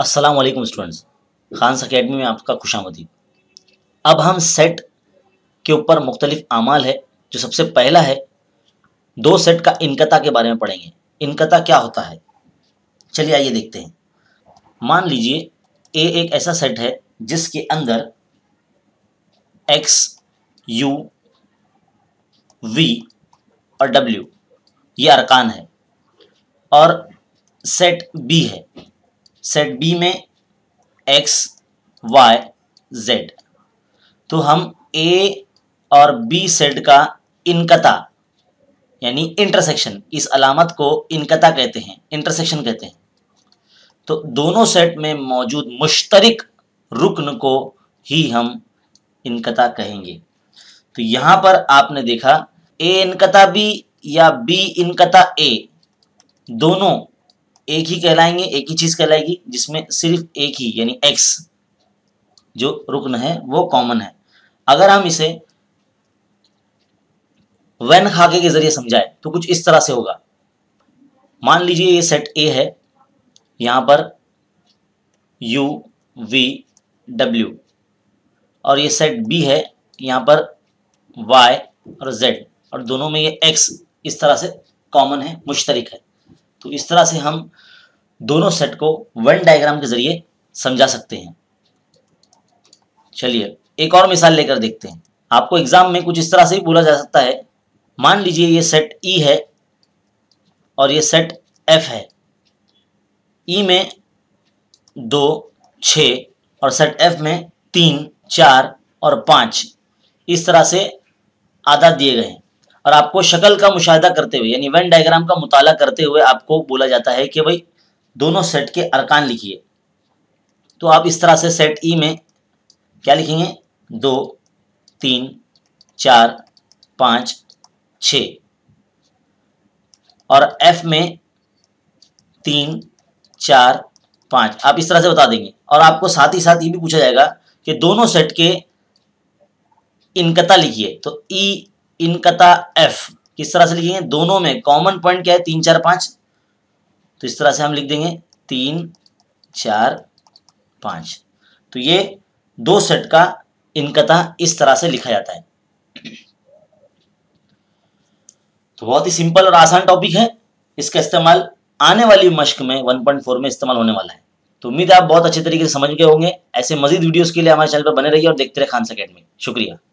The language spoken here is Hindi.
अस्सलाम वालेकुम स्टूडेंट्स। खान्स अकेडमी में आपका खुश आमदी अब हम सेट के ऊपर मुख्तलिफ़ आमाल है, जो सबसे पहला है। दो सेट का इनकता के बारे में पढ़ेंगे। इनकता क्या होता है? चलिए आइए देखते हैं। मान लीजिए, ए एक ऐसा सेट है, जिसके अंदर एक्स यू वी और डब्ल्यू ये अरकान है और सेट बी है। सेट बी में एक्स वाई जेड तो हम ए और बी सेट का इनकता, यानी इंटरसेक्शन इस अलामत को इनकता कहते हैं इंटरसेक्शन कहते हैं। तो दोनों सेट में मौजूद मुश्तरक रुकन को ही हम इनकता कहेंगे। तो यहाँ पर आपने देखा ए इनकता बी या बी इनकता ए दोनों एक ही कहलाएँगे, एक ही चीज़ कहलाएगी, जिसमें सिर्फ़ एक ही, यानी एक्स जो रुकन है, वो कॉमन है। अगर हम इसे वेन खाके के ज़रिए समझाए तो कुछ इस तरह से होगा। मान लीजिए ये सेट ए है, यहाँ पर यू वी डब्ल्यू और ये सेट बी है, यहाँ पर वाई और जेड और दोनों में ये एक्स इस तरह से कॉमन है, मुश्तरक है। तो इस तरह से हम दोनों सेट को वन डायग्राम के ज़रिए समझा सकते हैं। चलिए, एक और मिसाल लेकर देखते हैं। आपको एग्ज़ाम में कुछ इस तरह से बोला जा सकता है। मान लीजिए ये सेट ई e है और ये सेट एफ़ है। ई e में दो छ और सेट एफ़ में तीन, चार और पाँच। इस तरह से आदत दिए गए हैं। और आपको शक्ल का मुशाह करते हुए, यानी वेन डायग्राम का मुताला करते हुए आपको बोला जाता है कि भाई, दोनों सेट के अरकान लिखिए। तो आप इस तरह से सेट ई में क्या लिखेंगे? दो, तीन, चार, पाँच छ और एफ़ में तीन, चार, पाँच। आप इस तरह से बता देंगे। और आपको साथ ही साथ ये भी पूछा जाएगा कि दोनों सेट के इनकता लिखिए। तो ई इनकता एफ़। किस तरह से लिखेंगे? दोनों में कॉमन पॉइंट क्या है? तीन, चार, पाँच। तो इस तरह से हम लिख देंगे तीन, चार, पाँच। तो ये दो सेट का इनकता इस तरह से लिखा जाता है। तो बहुत ही सिंपल और आसान टॉपिक है। इसका इस्तेमाल आने वाली मश्क में 1.4 में इस्तेमाल होने वाला है। तो उम्मीद है आप बहुत अच्छे तरीके से समझ गए होंगे। ऐसे मजीद वीडियोस के लिए हमारे चैनल पर बने रहिए और देखते रहे खान अकेडमी शुक्रिया।